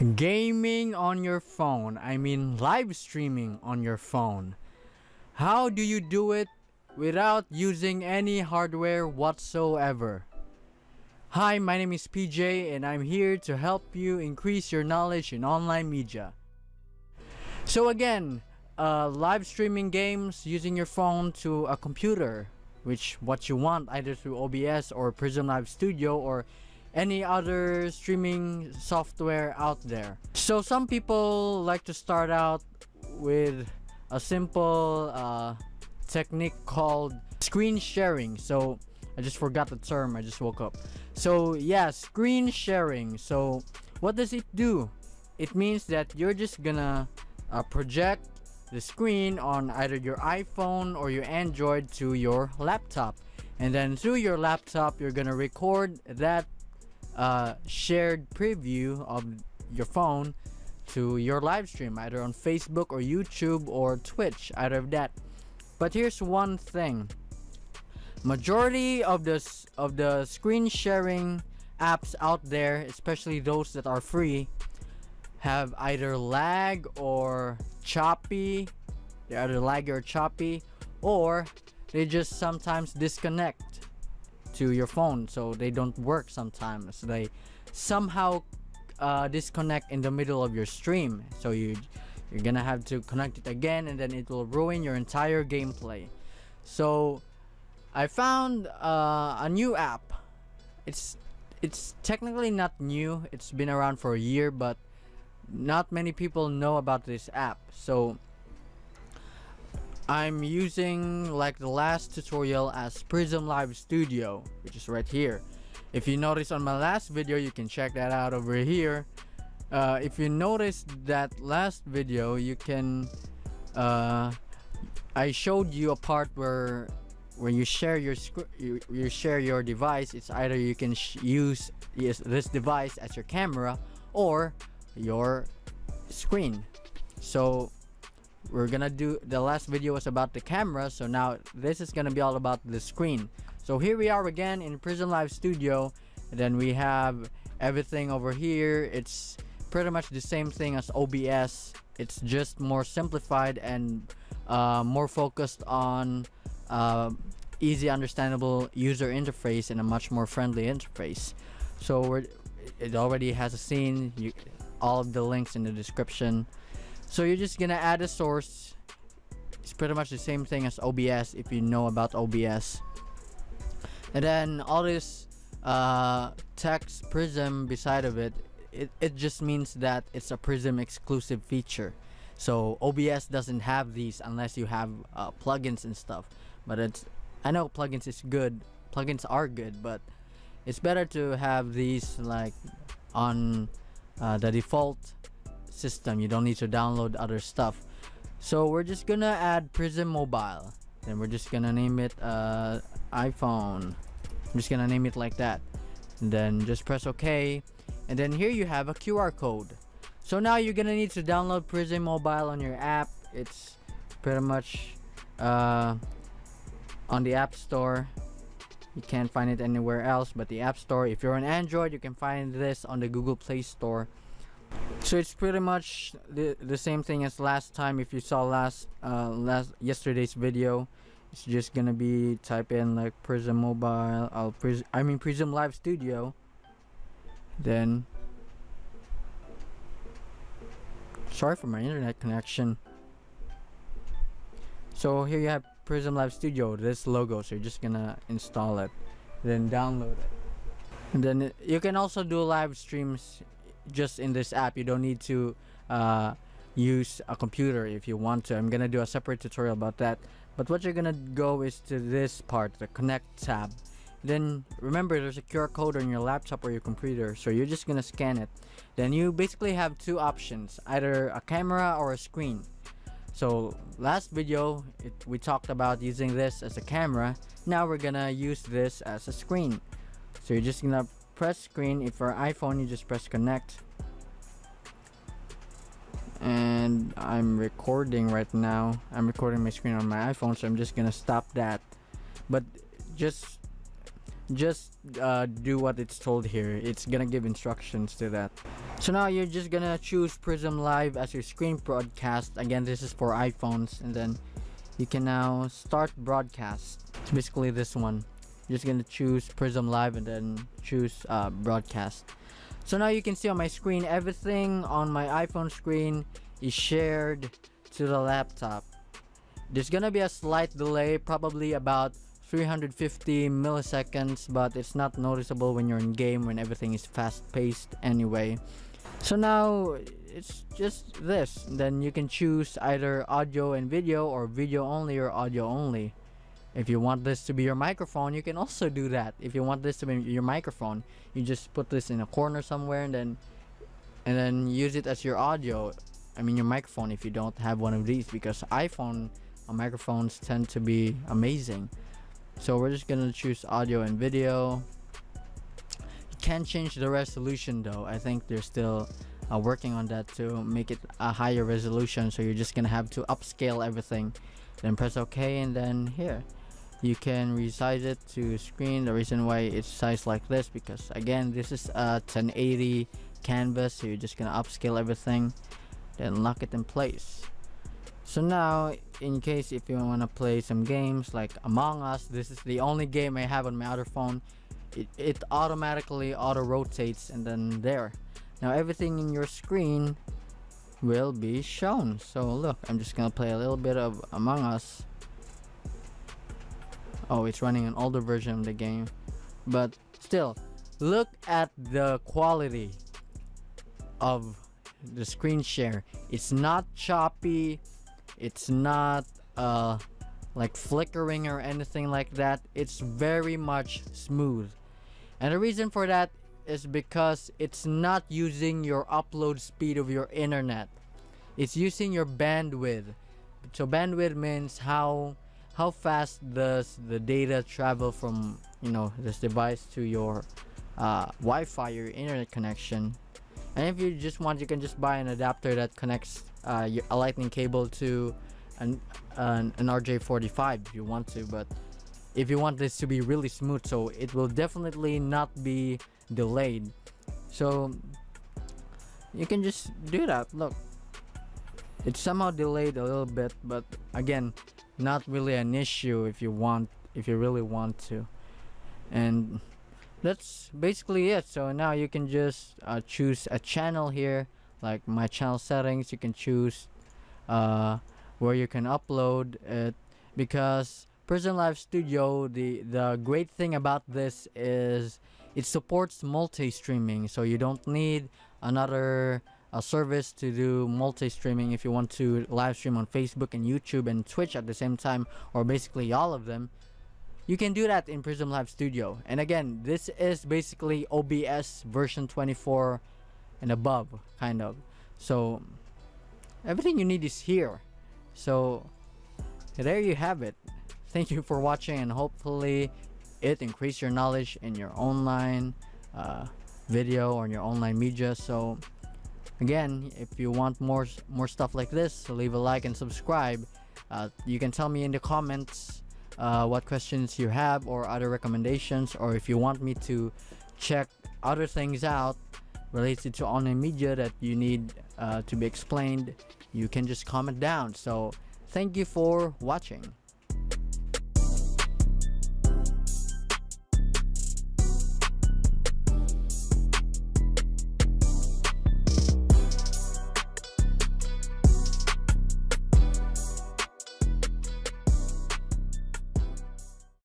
Gaming on your phone. I mean, live streaming on your phone. How do you do it without using any hardware whatsoever? Hi, my name is PJ, and I'm here to help you increase your knowledge in online media. So, again, uh, live streaming games using your phone to a computer, which what you want either through OBS or Prism Live Studio or any other streaming software out there. So some people like to start out with a simple uh, technique called screen sharing. So I just forgot the term. I just woke up. So yeah, screen sharing. So what does it do? It means that you're just gonna uh, project the screen on either your iPhone or your Android to your laptop. And then through your laptop, you're gonna record that uh, shared preview of your phone to your live stream either on Facebook or YouTube or Twitch either of that. But here's one thing. Majority of the of the screen sharing apps out there especially those that are free have either lag or choppy they're either lag or choppy or they just sometimes disconnect to your phone so they don't work sometimes. They somehow uh, disconnect in the middle of your stream. So you you're gonna have to connect it again and then it will ruin your entire gameplay. So I found uh, a new app. It's it's technically not new. It's been around for a year but not many people know about this app. So I'm using like the last tutorial as Prism Live Studio which is right here. If you notice on my last video you can check that out over here. Uh, if you notice that last video you can uh, I showed you a part where when you share your you, you share your device. It's either you can use yes, this device as your camera or your screen. So we're gonna do the last video was about the camera so now this is gonna be all about the screen. So here we are again in Prism Live Studio and then we have everything over here. It's pretty much the same thing as OBS it's just more simplified and uh, more focused on uh, easy understandable user interface and a much more friendly interface. So it already has a scene. You all of the links in the description so you're just gonna add a source. It's pretty much the same thing as OBS if you know about OBS. And then all this uh, text prism beside of it, it, it just means that it's a prism exclusive feature. So OBS doesn't have these unless you have uh, plugins and stuff. But it's I know plugins is good. Plugins are good, but it's better to have these like on uh, the default system. You don't need to download other stuff. So we're just gonna add prism mobile. And we're just gonna name it uh, iphone. I'm just gonna name it like that. And then just press ok. And then here you have a qr code. So now you're gonna need to download prism mobile on your app. It's pretty much uh, on the app store. You can't find it anywhere else but the app store. If you're on android you can find this on the google play store so it's pretty much the, the same thing as last time. If you saw last uh last yesterday's video it's just gonna be type in like prism mobile i'll pris i mean prism live studio. Then sorry for my internet connection. So here you have prism live studio. This logo so you're just gonna install it then download it. And then you can also do live streams just in this app you don't need to uh, use a computer if you want to. I'm gonna do a separate tutorial about that. But what you're gonna go is to this part the connect tab. Then remember there's a QR code on your laptop or your computer so you're just gonna scan it. Then you basically have two options either a camera or a screen. So last video it, we talked about using this as a camera. Now we're gonna use this as a screen. So you're just gonna press screen if for iphone you just press connect and i'm recording right now i'm recording my screen on my iphone so i'm just gonna stop that but just just uh, do what it's told here it's gonna give instructions to that So now you're just gonna choose Prism Live as your screen broadcast. Again, this is for iPhones, and then you can now start broadcast. It's basically this one. You're just gonna choose Prism Live and then choose uh, broadcast. So now you can see on my screen everything on my iPhone screen is shared to the laptop. There's gonna be a slight delay, probably about 350 milliseconds, but it's not noticeable when you're in game when everything is fast paced anyway. So now it's just this. Then you can choose either audio and video or video only or audio only. If you want this to be your microphone, you can also do that. If you want this to be your microphone, you just put this in a corner somewhere and then and then use it as your audio. I mean your microphone if you don't have one of these because iPhone uh, microphones tend to be amazing. So we're just gonna choose audio and video. You can change the resolution though. I think they're still uh, working on that to make it a higher resolution. So you're just gonna have to upscale everything. Then press OK and then here you can resize it to screen. The reason why it's sized like this because again this is a 1080 canvas so you're just gonna upscale everything then lock it in place. So now in case if you want to play some games like among us this is the only game i have on my other phone. It, it automatically auto rotates and then there. Now everything in your screen will be shown. So look i'm just gonna play a little bit of among us oh it's running an older version of the game. But still look at the quality of the screen share. It's not choppy. It's not uh like flickering or anything like that. It's very much smooth. And the reason for that is because it's not using your upload speed of your internet. It's using your bandwidth. So bandwidth means how how fast does the data travel from you know this device to your uh, Wi-Fi your internet connection? And if you just want you can just buy an adapter that connects uh, your, a lightning cable to an, an, an RJ45 if you want to but if you want this to be really smooth so it will definitely not be delayed. So you can just do that. Look it's somehow delayed a little bit but again not really an issue if you want if you really want to. And that's basically it. So now you can just uh, choose a channel here like my channel settings. You can choose uh, where you can upload it. Because Prism Live Studio the the great thing about this is it supports multi-streaming. So you don't need another a service to do multi-streaming if you want to live stream on Facebook and YouTube and Twitch at the same time or basically all of them. You can do that in Prism Live Studio. And again this is basically OBS version 24 and above kind of. So everything you need is here. So there you have it. Thank you for watching and hopefully it increase your knowledge in your online uh, video or in your online media. So again if you want more more stuff like this leave a like and subscribe. Uh, you can tell me in the comments uh, what questions you have or other recommendations or if you want me to check other things out related to online media that you need uh, to be explained you can just comment down. So thank you for watching